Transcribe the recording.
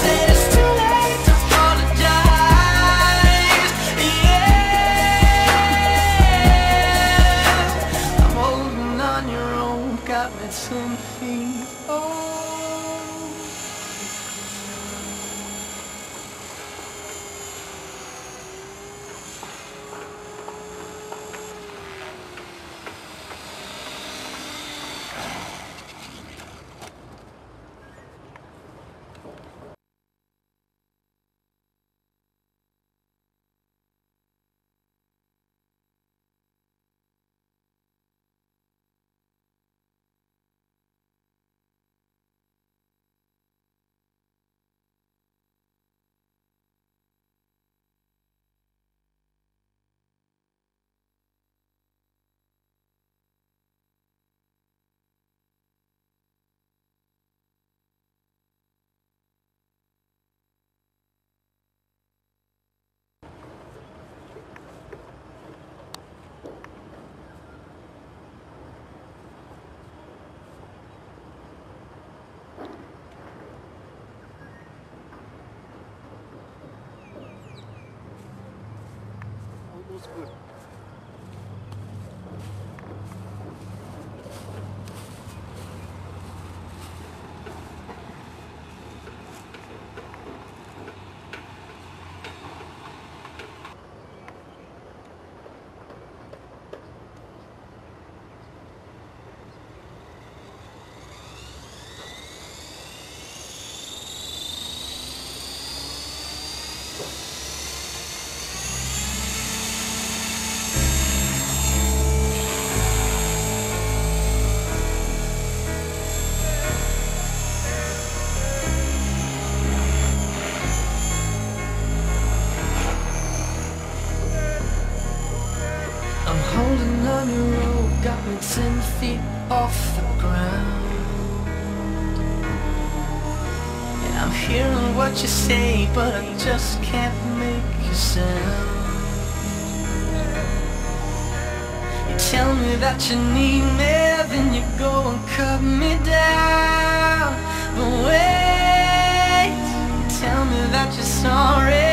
Yeah. On your rope, got me ten feet off the ground. And I'm hearing what you say, but I just can't make you sound. You tell me that you need me, then you go and cut me down. But wait, you tell me that you're sorry,